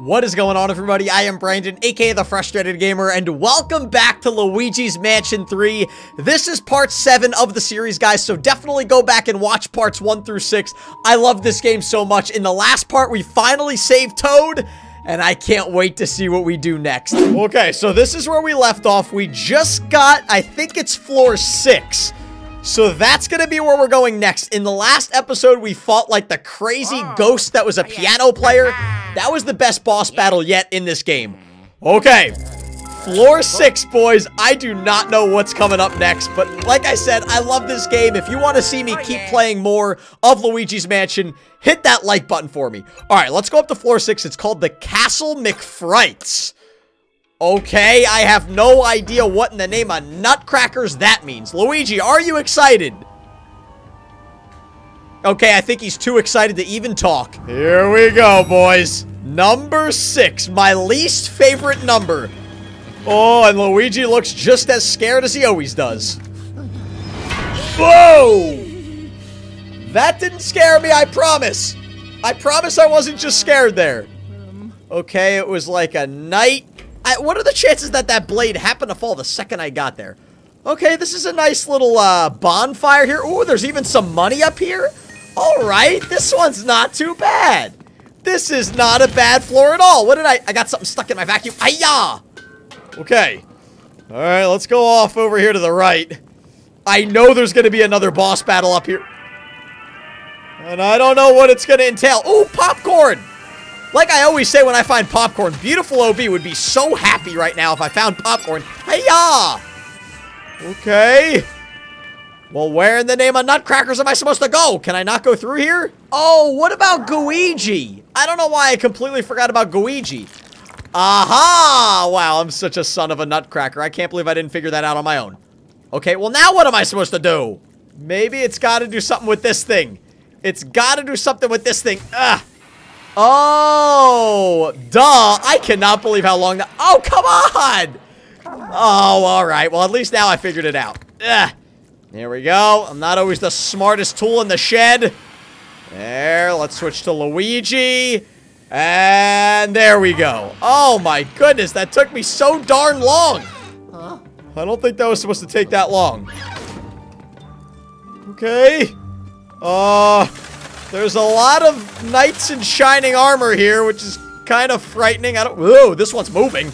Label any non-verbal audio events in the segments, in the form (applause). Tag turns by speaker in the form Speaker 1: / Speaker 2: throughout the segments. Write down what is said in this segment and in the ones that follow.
Speaker 1: What is going on everybody? I am Brandon, aka The Frustrated Gamer, and welcome back to Luigi's Mansion 3. This is part 7 of the series, guys, so definitely go back and watch parts 1 through 6. I love this game so much. In the last part, we finally saved Toad, and I can't wait to see what we do next. Okay, so this is where we left off. We just got, I think it's floor 6. So that's going to be where we're going next. In the last episode, we fought like the crazy oh. ghost that was a oh, piano player. Ah. That was the best boss battle yet in this game. Okay. Floor 6, boys. I do not know what's coming up next, but like I said, I love this game. If you want to see me oh, keep playing more of Luigi's Mansion, hit that like button for me. All right, let's go up to floor 6. It's called the Castle MacFrights. Okay, I have no idea what in the name of nutcrackers that means. Luigi, are you excited? Okay, I think he's too excited to even talk. Here we go, boys. Number six, my least favorite number. Oh, and Luigi looks just as scared as he always does. Whoa! That didn't scare me, I promise. I promise I wasn't just scared there. Okay, it was like a night I, what are the chances that that blade happened to fall the second I got there? Okay, this is a nice little uh, bonfire here. Ooh, there's even some money up here. All right, this one's not too bad. This is not a bad floor at all. What did I... I got something stuck in my vacuum. Hiya! Okay. All right, let's go off over here to the right. I know there's going to be another boss battle up here. And I don't know what it's going to entail. Ooh, popcorn! Like I always say when I find popcorn, Beautiful OB would be so happy right now if I found popcorn. Hiya! Okay. Well, where in the name of nutcrackers am I supposed to go? Can I not go through here? Oh, what about Gooigi? I don't know why I completely forgot about Gooigi. Aha! Wow, I'm such a son of a nutcracker. I can't believe I didn't figure that out on my own. Okay, well now what am I supposed to do? Maybe it's got to do something with this thing. It's got to do something with this thing. Ugh. Oh, duh. I cannot believe how long that- Oh, come on! Oh, alright. Well, at least now I figured it out. Ugh. There we go. I'm not always the smartest tool in the shed. There, let's switch to Luigi. And there we go. Oh my goodness, that took me so darn long. I don't think that was supposed to take that long. Okay. Uh, there's a lot of knights in shining armor here, which is kind of frightening. I don't- Whoa, this one's moving.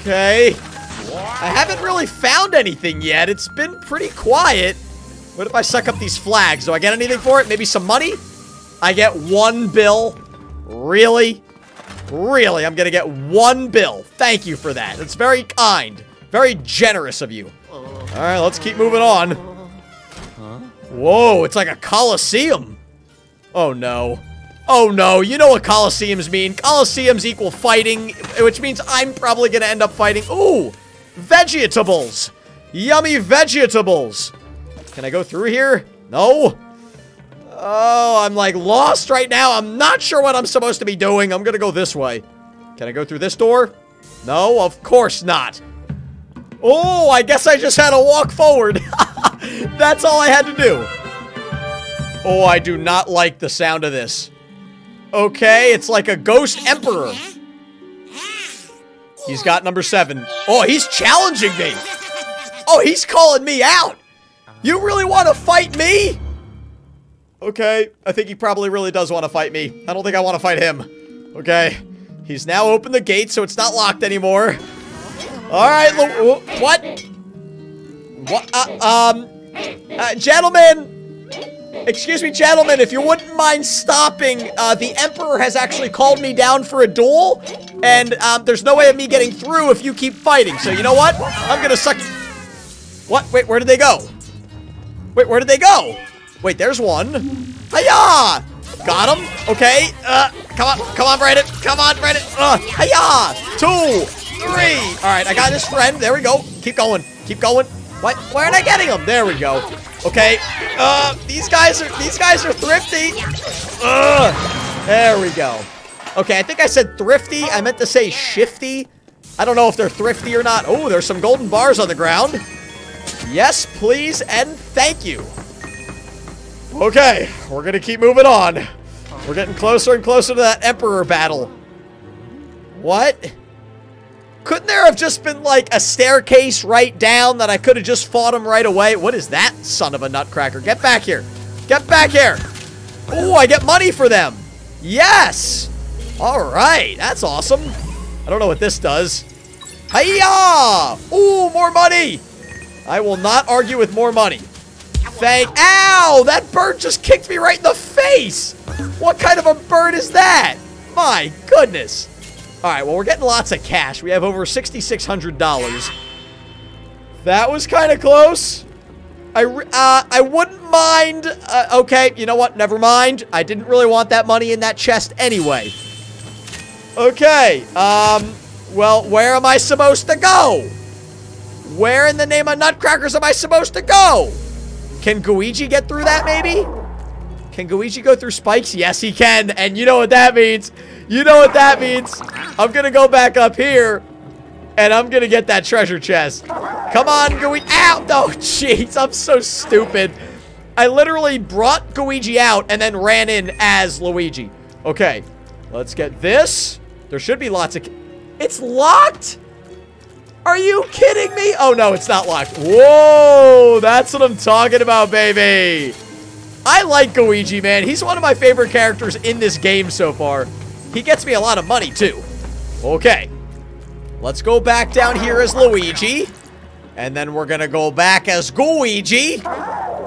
Speaker 1: Okay. I haven't really found anything yet. It's been pretty quiet. What if I suck up these flags? Do I get anything for it? Maybe some money? I get one bill. Really? Really? I'm gonna get one bill. Thank you for that. It's very kind. Very generous of you. Alright, let's keep moving on. Whoa, it's like a coliseum. Oh no. Oh no, you know what coliseums mean. Coliseums equal fighting, which means I'm probably gonna end up fighting. Ooh, vegetables. Yummy vegetables. Can I go through here? No. Oh, I'm like lost right now. I'm not sure what I'm supposed to be doing. I'm gonna go this way. Can I go through this door? No, of course not. Oh, I guess I just had to walk forward. (laughs) That's all I had to do. Oh, I do not like the sound of this. Okay, it's like a ghost emperor. He's got number seven. Oh, he's challenging me. Oh, he's calling me out. You really want to fight me? Okay, I think he probably really does want to fight me. I don't think I want to fight him. Okay, he's now opened the gate, so it's not locked anymore. All right, what? What? Uh, um, uh, gentlemen, excuse me, gentlemen, if you wouldn't mind stopping, uh, the Emperor has actually called me down for a duel, and um, there's no way of me getting through if you keep fighting. So you know what? I'm gonna suck. What? Wait, where did they go? Wait, where did they go? Wait, there's one. Hiya! Got him. Okay. Uh, come on, come on, Brandon. Come on, Brandon. Uh, hiya! Two, three. All right, I got his friend. There we go. Keep going. Keep going. What? Where am I getting him? There we go. Okay. Uh, these guys are these guys are thrifty. Uh, there we go. Okay, I think I said thrifty. I meant to say shifty. I don't know if they're thrifty or not. Oh, there's some golden bars on the ground. Yes, please, and thank you. Okay, we're gonna keep moving on. We're getting closer and closer to that Emperor battle. What? Couldn't there have just been like a staircase right down that I could have just fought him right away? What is that son of a nutcracker? Get back here. Get back here. Oh, I get money for them. Yes. All right. That's awesome. I don't know what this does. Hiya! Ooh, more money. I will not argue with more money. Thank- Ow! That bird just kicked me right in the face! What kind of a bird is that? My goodness. Alright, well, we're getting lots of cash. We have over $6,600. That was kind of close. I, uh, I wouldn't mind... Uh, okay, you know what? Never mind. I didn't really want that money in that chest anyway. Okay, um... Well, where am I supposed to go? Where in the name of Nutcrackers am I supposed to go? Can Gooigi get through that, maybe? Can Gooigi go through spikes? Yes, he can. And you know what that means. You know what that means. I'm going to go back up here. And I'm going to get that treasure chest. Come on, Gooigi. Ow! (laughs) Oh, jeez. I'm so stupid. I literally brought Gooigi out and then ran in as Luigi. Okay. Let's get this. There should be lots of... It's locked? Are you kidding me? Oh, no, it's not locked. Whoa, that's what I'm talking about, baby. I like Gooigi, man. He's one of my favorite characters in this game so far. He gets me a lot of money, too. Okay. Let's go back down here as Luigi. And then we're going to go back as Gooigi.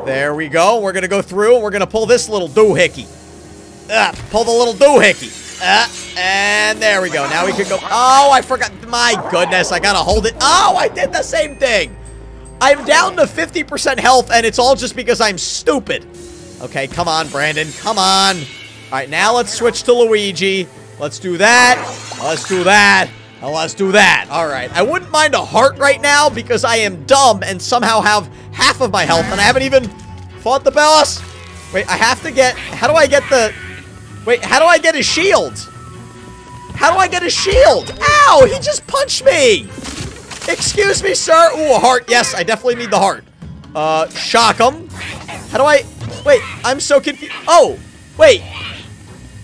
Speaker 1: There we go. We're going to go through and we're going to pull this little doohickey. Ah, pull the little doohickey. Uh, and there we go. Now we can go. Oh, I forgot. My goodness, I gotta hold it. Oh, I did the same thing. I'm down to 50% health, and it's all just because I'm stupid. Okay, come on, Brandon. Come on. All right, now let's switch to Luigi. Let's do that. Let's do that. Let's do that. All right. I wouldn't mind a heart right now because I am dumb and somehow have half of my health, and I haven't even fought the boss. Wait, I have to get... How do I get the... Wait, how do I get a shield? How do I get a shield? Ow, he just punched me. Excuse me, sir. Ooh, a heart. Yes, I definitely need the heart. Uh, shock him. How do I... Wait, I'm so confused. Oh, wait.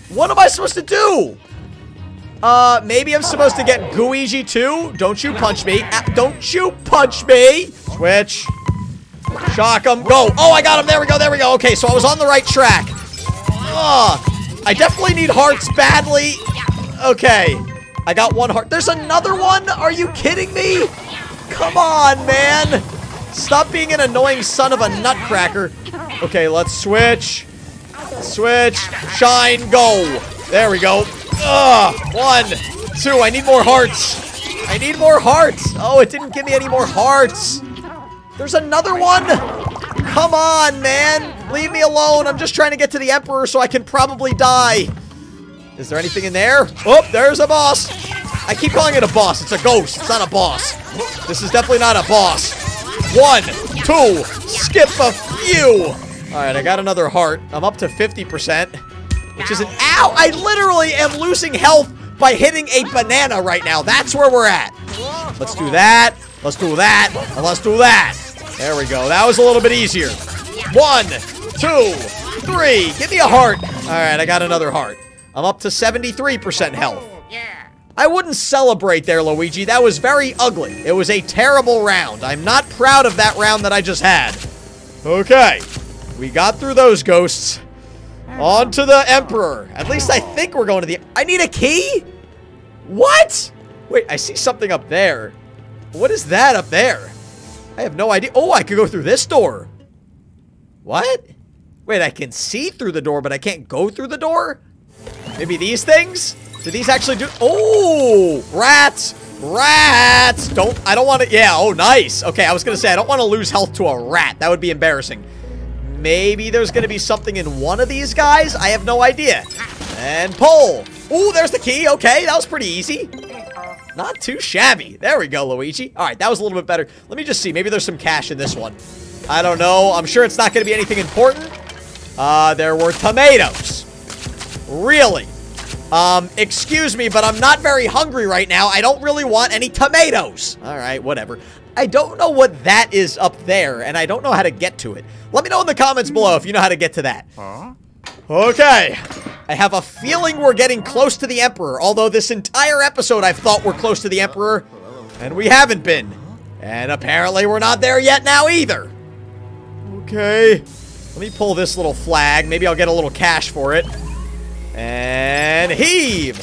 Speaker 1: What am I supposed to do? Uh, maybe I'm supposed to get Gooigi too? Don't you punch me. Ah, don't you punch me. Switch. Shock him. Go. Oh, I got him. There we go. There we go. Okay, so I was on the right track. Ugh. I definitely need hearts badly. Okay. I got one heart. There's another one? Are you kidding me? Come on, man. Stop being an annoying son of a nutcracker. Okay, let's switch. Switch. Shine. Go. There we go. Ugh. One. Two. I need more hearts. I need more hearts. Oh, it didn't give me any more hearts. There's another one? Come on, man. Leave me alone. I'm just trying to get to the Emperor so I can probably die. Is there anything in there? Oh, there's a boss. I keep calling it a boss. It's a ghost. It's not a boss. This is definitely not a boss. One, two, skip a few. All right, I got another heart. I'm up to 50%, which is an ow. I literally am losing health by hitting a banana right now. That's where we're at. Let's do that. Let's do that. And let's do that. There we go. That was a little bit easier. One, two, three. Give me a heart. All right, I got another heart. I'm up to 73% health. I wouldn't celebrate there, Luigi. That was very ugly. It was a terrible round. I'm not proud of that round that I just had. Okay. We got through those ghosts. On to the Emperor. At least I think we're going to the... I need a key? What? Wait, I see something up there. What is that up there? I have no idea. Oh, I could go through this door. What? Wait, I can see through the door, but I can't go through the door? Maybe these things? Do these actually do- Oh! Rats! Rats! Don't- I don't want to- Yeah, oh, nice. Okay, I was gonna say, I don't want to lose health to a rat. That would be embarrassing. Maybe there's gonna be something in one of these guys? I have no idea. And pull. Ooh, there's the key. Okay, that was pretty easy. Not too shabby. There we go, Luigi. All right, that was a little bit better. Let me just see. Maybe there's some cash in this one. I don't know. I'm sure it's not going to be anything important. Uh, there were tomatoes. Really? Um, excuse me, but I'm not very hungry right now. I don't really want any tomatoes. All right, whatever. I don't know what that is up there, and I don't know how to get to it. Let me know in the comments below if you know how to get to that.
Speaker 2: Huh?
Speaker 1: Okay. I have a feeling we're getting close to the Emperor, although this entire episode I've thought we're close to the Emperor, and we haven't been. And apparently we're not there yet now either. Okay. Let me pull this little flag. Maybe I'll get a little cash for it. And heave.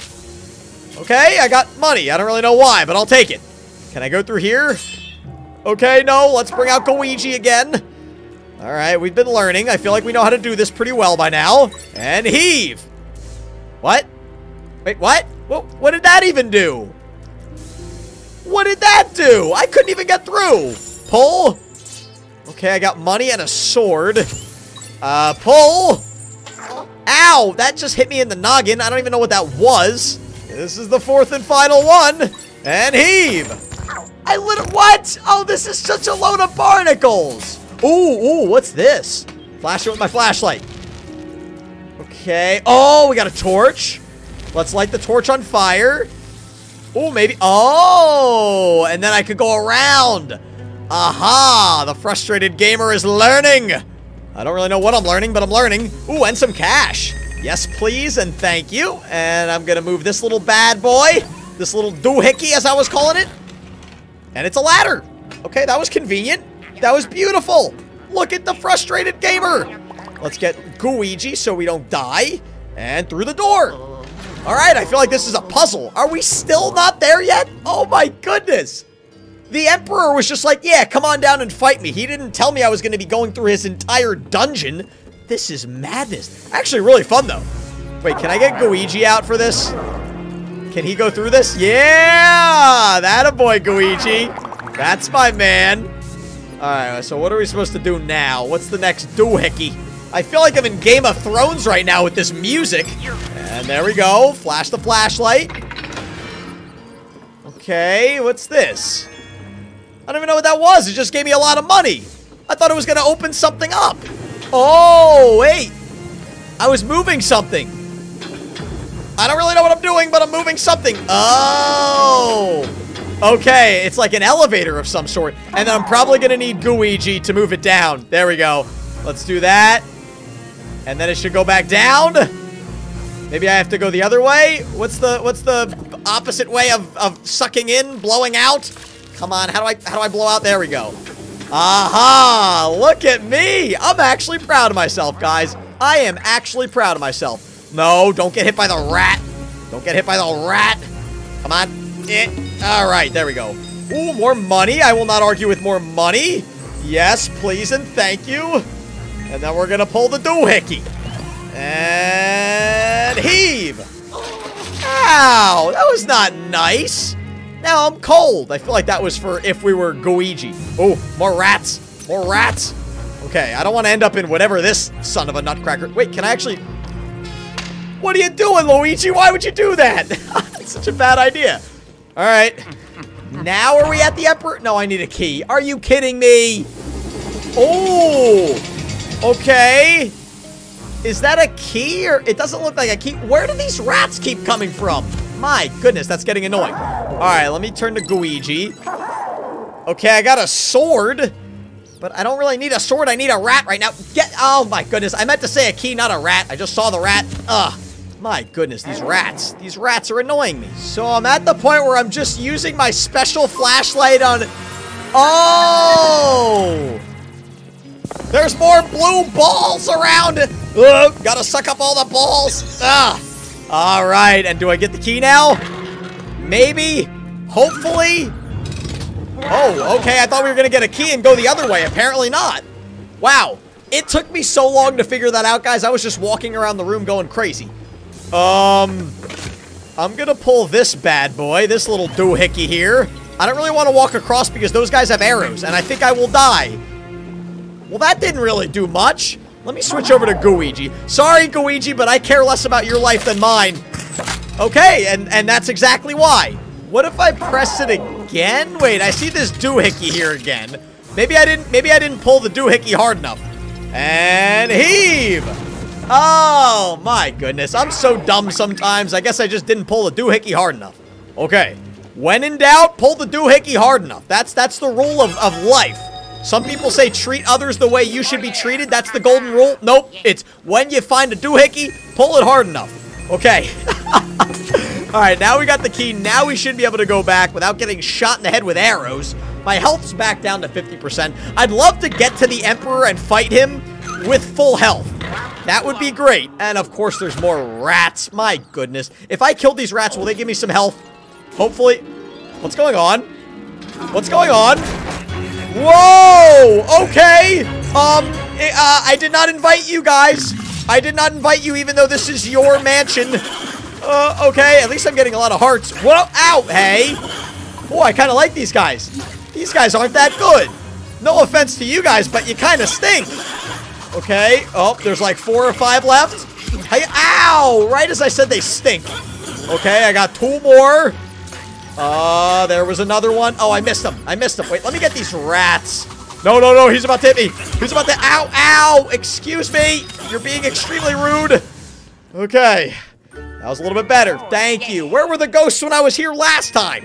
Speaker 1: Okay, I got money. I don't really know why, but I'll take it. Can I go through here? Okay, no. Let's bring out Gooigi again. All right, we've been learning. I feel like we know how to do this pretty well by now. And heave. What? Wait, what? What, what did that even do? What did that do? I couldn't even get through. Pull. Okay, I got money and a sword. Uh, pull. Ow, that just hit me in the noggin. I don't even know what that was. This is the fourth and final one. And heave. I lit- what? Oh, this is such a load of barnacles. Ooh, ooh, what's this? Flash it with my flashlight. Okay. Oh, we got a torch. Let's light the torch on fire. Oh, maybe. Oh, and then I could go around. Aha, the frustrated gamer is learning. I don't really know what I'm learning, but I'm learning. Ooh, and some cash. Yes, please, and thank you. And I'm gonna move this little bad boy, this little doohickey, as I was calling it. And it's a ladder. Okay, that was convenient. That was beautiful. Look at the frustrated gamer. Let's get Gooigi so we don't die. And through the door. All right, I feel like this is a puzzle. Are we still not there yet? Oh my goodness. The Emperor was just like, yeah, come on down and fight me. He didn't tell me I was going to be going through his entire dungeon. This is madness. Actually, really fun, though. Wait, can I get Gooigi out for this? Can he go through this? Yeah! That a boy, Gooigi. That's my man. Alright, so what are we supposed to do now? What's the next doohickey? I feel like I'm in Game of Thrones right now with this music. And there we go. Flash the flashlight. Okay, what's this? I don't even know what that was. It just gave me a lot of money. I thought it was going to open something up. Oh, wait. I was moving something. I don't really know what I'm doing, but I'm moving something. Oh. Okay, it's like an elevator of some sort. And then I'm probably going to need Gooigi to move it down. There we go. Let's do that. And then it should go back down. Maybe I have to go the other way. What's the what's the opposite way of, of sucking in, blowing out? Come on, how do I how do I blow out? There we go. Aha! Look at me! I'm actually proud of myself, guys. I am actually proud of myself. No, don't get hit by the rat. Don't get hit by the rat. Come on. Eh. All right, there we go. Ooh, more money. I will not argue with more money. Yes, please and thank you. And then we're gonna pull the doohickey. And heave. Ow, that was not nice. Now I'm cold. I feel like that was for if we were Gooigi. Oh, more rats. More rats. Okay, I don't want to end up in whatever this son of a nutcracker. Wait, can I actually... What are you doing, Luigi? Why would you do that? (laughs) It's such a bad idea. All right. Now are we at the Emperor? No, I need a key. Are you kidding me? Oh. Okay. Is that a key or it doesn't look like a key? Where do these rats keep coming from? My goodness, that's getting annoying. All right, let me turn to Gooigi. Okay, I got a sword, but I don't really need a sword. I need a rat right now. Get, oh my goodness. I meant to say a key, not a rat. I just saw the rat. Ugh. My goodness, these rats. These rats are annoying me. So I'm at the point where I'm just using my special flashlight on... Oh! There's more blue balls around. Ugh, gotta suck up all the balls. Ah. All right, and do I get the key now? Maybe. Hopefully. Oh, okay. I thought we were gonna get a key and go the other way. Apparently not. Wow. It took me so long to figure that out, guys. I was just walking around the room going crazy. Um, I'm gonna pull this bad boy, this little doohickey here. I don't really want to walk across because those guys have arrows, and I think I will die. Well, that didn't really do much. Let me switch over to Gooigi. Sorry, Gooigi, but I care less about your life than mine. Okay, and, and that's exactly why. What if I press it again? Wait, I see this doohickey here again. Maybe I didn't maybe I didn't pull the doohickey hard enough. And heave! Oh, my goodness. I'm so dumb sometimes. I guess I just didn't pull the doohickey hard enough. Okay. When in doubt, pull the doohickey hard enough. That's that's the rule of, of life. Some people say treat others the way you should be treated. That's the golden rule. Nope. It's when you find a doohickey, pull it hard enough. Okay. (laughs) All right, now we got the key. Now we should be able to go back without getting shot in the head with arrows. My health's back down to 50%. I'd love to get to the Emperor and fight him with full health. That would be great. And of course, there's more rats. My goodness. If I killed these rats, will they give me some health? Hopefully. What's going on? What's going on? Whoa! Okay. Um, uh, I did not invite you guys. I did not invite you even though this is your mansion. Uh, okay, at least I'm getting a lot of hearts. Whoa, ow, hey. Oh, I kind of like these guys. These guys aren't that good. No offense to you guys, but you kind of stink. Okay, oh, there's like four or five left. Hey, ow, right as I said they stink. Okay, I got two more. Uh, there was another one. Oh, I missed him. I missed him. Wait, let me get these rats. No, no, no, he's about to hit me. He's about to, ow, ow, excuse me. You're being extremely rude. Okay. That was a little bit better. Thank you. Where were the ghosts when I was here last time?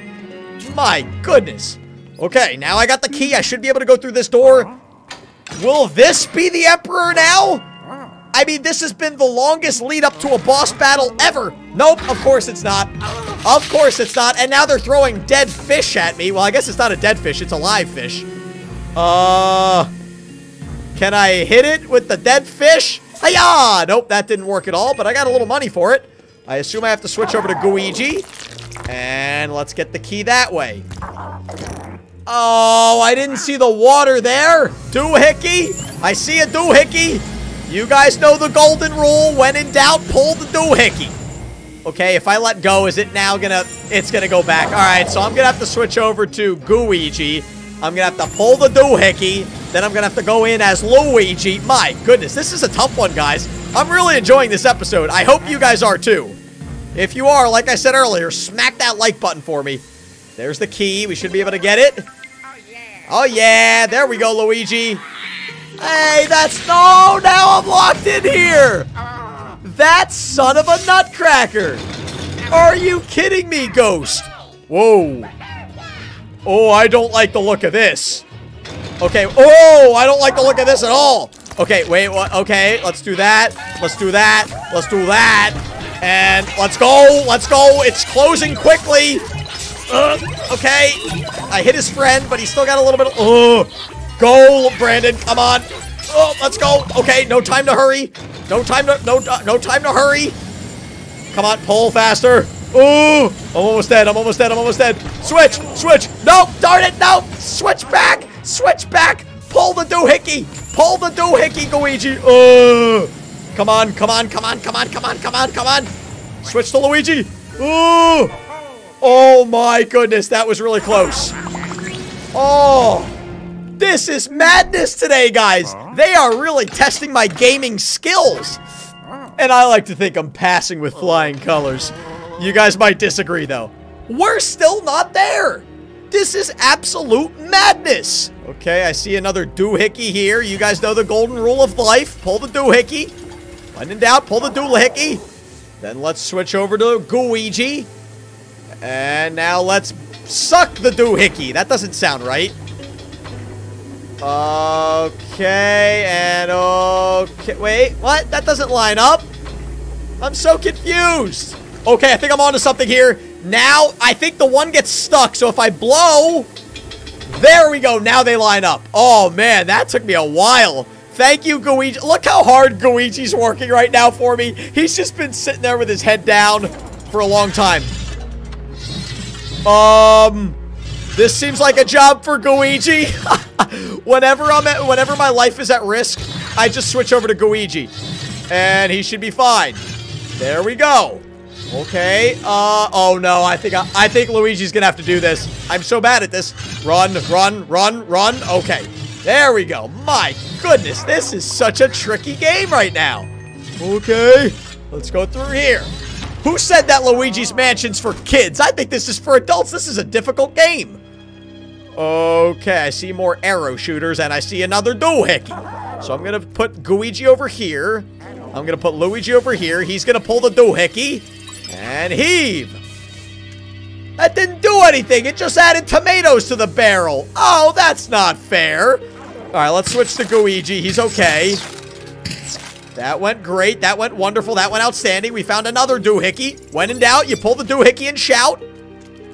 Speaker 1: My goodness. Okay, now I got the key. I should be able to go through this door. Will this be the Emperor now? I mean, this has been the longest lead up to a boss battle ever. Nope, of course it's not. Of course it's not. And now they're throwing dead fish at me. Well, I guess it's not a dead fish. It's a live fish. Uh, can I hit it with the dead fish? Hiya! Nope, that didn't work at all, but I got a little money for it. I assume I have to switch over to Gooigi. And let's get the key that way. Oh, I didn't see the water there. Doohickey. I see a doohickey. You guys know the golden rule. When in doubt, pull the doohickey. Okay, if I let go, is it now gonna... It's gonna go back. All right, so I'm gonna have to switch over to Gooigi. I'm gonna have to pull the doohickey. Then I'm gonna have to go in as Luigi. My goodness, this is a tough one, guys. I'm really enjoying this episode. I hope you guys are too. If you are, like I said earlier, smack that like button for me. There's the key. We should be able to get it. Oh, yeah. There we go, Luigi. Hey, that's... No, now I'm locked in here. That son of a nutcracker. Are you kidding me, Ghost? Whoa. Oh, I don't like the look of this. Okay. Oh, I don't like the look of this at all. Okay, wait, what? Okay, let's do that. Let's do that. Let's do that. And let's go. Let's go. It's closing quickly. Uh, okay. I hit his friend, but he's still got a little bit of... Uh, go, Brandon. Come on. Oh, let's go. Okay, no time to hurry. No time to... No, no time to hurry. Come on, pull faster. Ooh, I'm almost dead. I'm almost dead. I'm almost dead. Switch. Switch. No, darn it. No. Switch back. Switch back. Pull the doohickey. Pull the doohickey, Luigi. Uh. Come on, come on, come on, come on, come on, come on, come on. Switch to Luigi. Ooh. Oh my goodness, that was really close. Oh. This is madness today, guys. They are really testing my gaming skills. And I like to think I'm passing with flying colors. You guys might disagree, though. We're still not there. This is absolute madness. Okay, I see another doohickey here. You guys know the golden rule of life. Pull the doohickey. When in doubt, pull the doohickey. Then let's switch over to Gooigi. And now let's suck the doohickey. That doesn't sound right. Okay, and okay. Wait, what? That doesn't line up. I'm so confused. Okay, I think I'm onto something here. Now, I think the one gets stuck, so if I blow... There we go, now they line up. Oh, man, that took me a while. Thank you, Gooigi. Look how hard Gooigi's working right now for me. He's just been sitting there with his head down for a long time. Um, this seems like a job for Gooigi. (laughs) whenever I'm at, whenever my life is at risk, I just switch over to Gooigi, and he should be fine. There we go. Okay. Uh. Oh no. I think I, I think Luigi's gonna have to do this. I'm so bad at this. Run, run, run, run. Okay. There we go. My goodness, this is such a tricky game right now. Okay, let's go through here. Who said that Luigi's Mansion's for kids? I think this is for adults. This is a difficult game. Okay, I see more arrow shooters, and I see another doohickey. So I'm going to put Gooigi over here. I'm going to put Luigi over here. He's going to pull the doohickey. And heave. That didn't do anything. It just added tomatoes to the barrel. Oh, that's not fair. All right, let's switch to Gooigi. He's okay. That went great. That went wonderful. That went outstanding. We found another doohickey. When in doubt, you pull the doohickey and shout.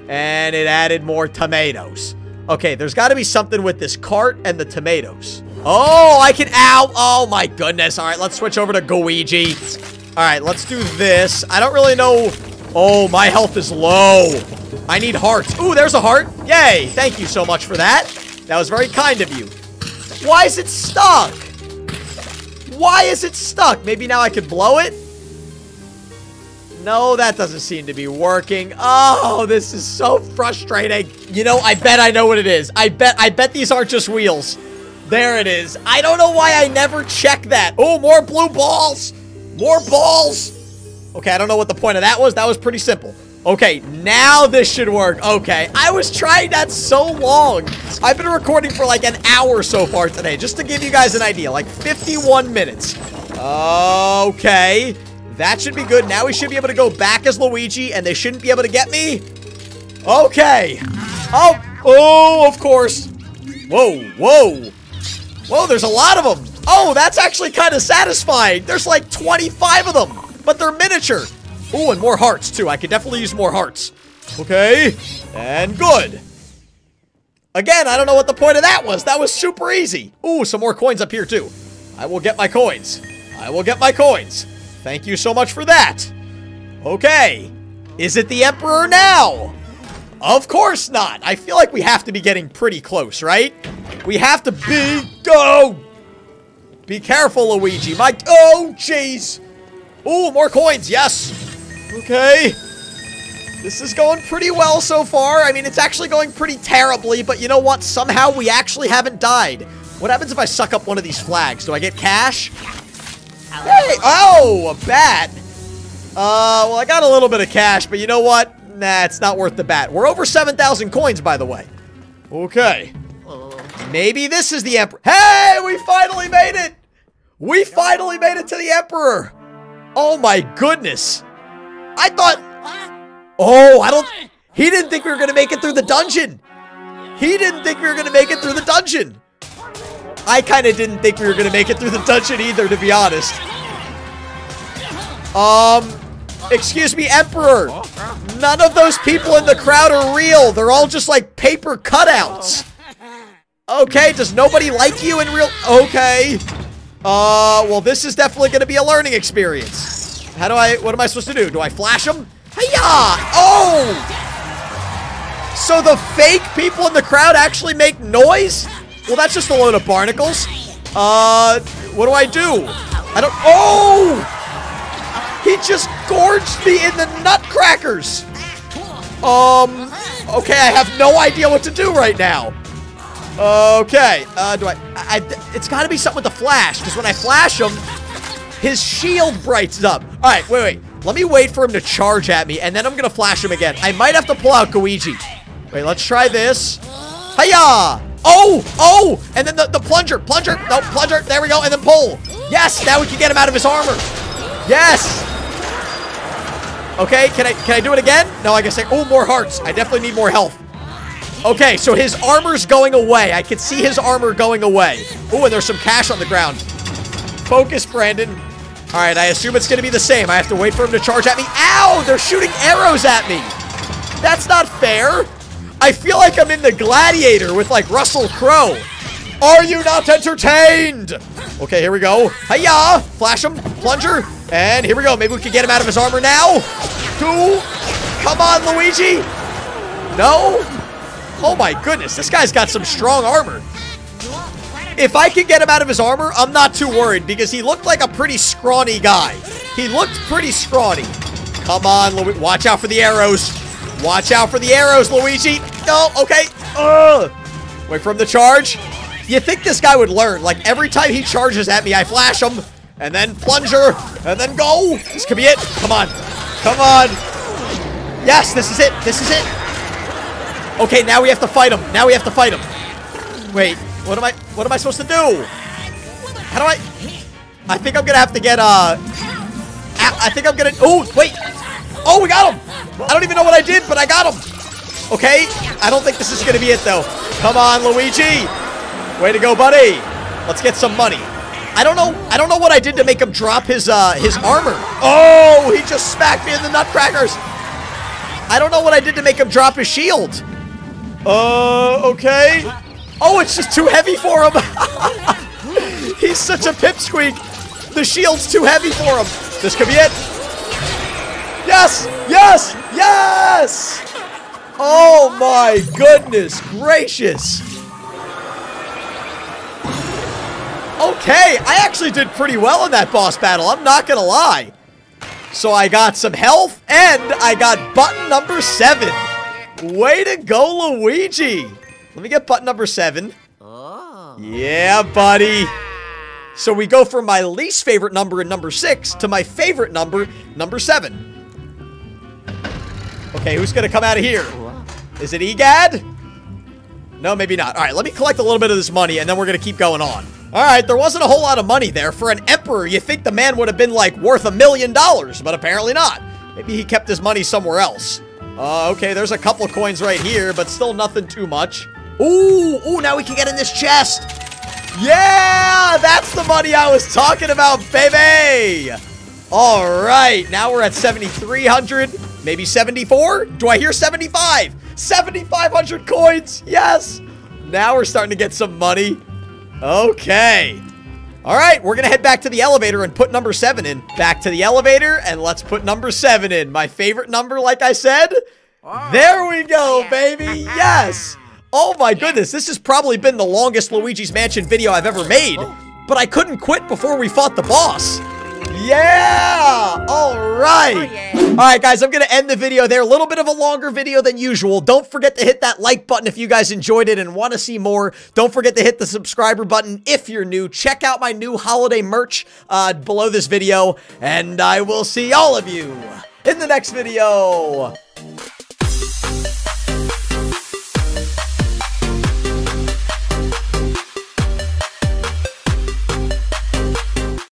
Speaker 1: And it added more tomatoes. Okay, there's got to be something with this cart and the tomatoes. Oh, I can... Ow! Oh, my goodness. All right, let's switch over to Gooigi. All right, let's do this. I don't really know... Oh, my health is low. I need hearts. Ooh, there's a heart. Yay. Thank you so much for that. That was very kind of you. Why is it stuck? Why is it stuck? Maybe now I could blow it? No, that doesn't seem to be working. Oh, this is so frustrating. You know, I bet I know what it is. I bet I bet these aren't just wheels. There it is. I don't know why I never check that. Oh, more blue balls. More balls. Okay, I don't know what the point of that was. That was pretty simple. Okay, now this should work. Okay, I was trying that so long. I've been recording for like an hour so far today, just to give you guys an idea. Like 51 minutes. Okay, that should be good. Now we should be able to go back as Luigi, and they shouldn't be able to get me. Okay. Oh, oh, of course. Whoa, whoa. Whoa, there's a lot of them. Oh, that's actually kind of satisfying. There's like 25 of them, but they're miniature. Ooh, and more hearts, too. I could definitely use more hearts. Okay, and good. Again, I don't know what the point of that was. That was super easy. Ooh, some more coins up here, too. I will get my coins. I will get my coins. Thank you so much for that. Okay, is it the Emperor now? Of course not. I feel like we have to be getting pretty close, right? We have to be... Go! Be careful, Luigi. My... Oh, jeez. Ooh, more coins. Yes. Okay. This is going pretty well so far. I mean, it's actually going pretty terribly, but you know what? Somehow we actually haven't died. What happens if I suck up one of these flags? Do I get cash? Hey! Oh, a bat. Uh, well, I got a little bit of cash, but you know what? Nah, it's not worth the bat. We're over 7,000 coins, by the way. Okay. Maybe this is the Emperor. Hey, we finally made it! We finally made it to the Emperor! Oh my goodness! I thought... Oh, I don't... He didn't think we were going to make it through the dungeon! He didn't think we were going to make it through the dungeon! I kind of didn't think we were going to make it through the dungeon either, to be honest. Um, excuse me, Emperor. None of those people in the crowd are real. They're all just like paper cutouts. Okay, does nobody like you in real... Okay. Uh, well, this is definitely going to be a learning experience. How do I... What am I supposed to do? Do I flash them? Hiya! Oh! So the fake people in the crowd actually make noise? Well, that's just a load of barnacles. Uh, what do I do? I don't... Oh! He just gorged me in the nutcrackers! Um, okay, I have no idea what to do right now. Okay, uh, do I... I, I it's gotta be something with the flash, because when I flash him, his shield brightens up. All right, wait, wait. Let me wait for him to charge at me, and then I'm gonna flash him again. I might have to pull out Gooigi. Wait, let's try this. Hiya! Oh! Oh! And then the, the plunger. Plunger. No, plunger. There we go. And then pull. Yes! Now we can get him out of his armor. Yes! Okay, can I can I do it again? No, I guess I... Oh, more hearts. I definitely need more health. Okay, so his armor's going away. I can see his armor going away. Oh, and there's some cash on the ground. Focus, Brandon. All right, I assume it's going to be the same. I have to wait for him to charge at me. Ow! They're shooting arrows at me. That's not fair. I feel like I'm in the Gladiator with, like, Russell Crowe. Are you not entertained? Okay, here we go. Hiya! Flash him. Plunger. And here we go. Maybe we can get him out of his armor now. Two. Come on, Luigi. No? Oh my goodness. This guy's got some strong armor. If I can get him out of his armor, I'm not too worried because he looked like a pretty scrawny guy. He looked pretty scrawny. Come on, Luigi. Watch out for the arrows. Watch out for the arrows, Luigi. No, okay. Ugh. Wait him to charge. You think this guy would learn. Like, every time he charges at me, I flash him. And then plunger. And then go. This could be it. Come on. Come on. Yes, this is it. This is it. Okay, now we have to fight him. Now we have to fight him. Wait, what am I, what am I supposed to do? How do I, I think I'm gonna have to get, uh, I think I'm gonna, oh, wait. Oh, we got him. I don't even know what I did, but I got him. Okay, I don't think this is gonna be it, though. Come on, Luigi. Way to go, buddy. Let's get some money. I don't know. I don't know what I did to make him drop his uh, his armor. Oh, he just smacked me in the nutcrackers. I don't know what I did to make him drop his shield. Uh, okay. Oh, it's just too heavy for him. (laughs) He's such a pipsqueak. The shield's too heavy for him. This could be it. Yes! Yes! Yes! Oh my goodness gracious. Okay, I actually did pretty well in that boss battle. I'm not gonna lie. So I got some health, and I got button number seven. Way to go, Luigi. Let me get button number seven. Oh. Yeah, buddy. So we go from my least favorite number in number six to my favorite number, number seven. Okay, who's gonna come out of here? Is it EGAD? No, maybe not. All right, let me collect a little bit of this money, and then we're gonna keep going on. All right, there wasn't a whole lot of money there. For an emperor, you think the man would have been, like, worth a million dollars, but apparently not. Maybe he kept his money somewhere else. Uh, okay, there's a couple coins right here, but still nothing too much. Ooh, ooh, now we can get in this chest. Yeah, that's the money I was talking about, baby. All right, now we're at 7,300, maybe 74. Do I hear 75? 7,500 coins, yes. Now we're starting to get some money. Okay. All right, we're going to head back to the elevator and put number seven in. Back to the elevator, and let's put number seven in. My favorite number, like I said. Oh. There we go, baby. Yes. Oh my goodness, this has probably been the longest Luigi's Mansion video I've ever made. But I couldn't quit before we fought the boss. Yeah! All right. Oh, All right, guys, I'm going to end the video there. A little bit of a longer video than usual. Don't forget to hit that like button if you guys enjoyed it and want to see more. Don't forget to hit the subscriber button if you're new. Check out my new holiday merch uh, below this video, and I will see all of you in the next video.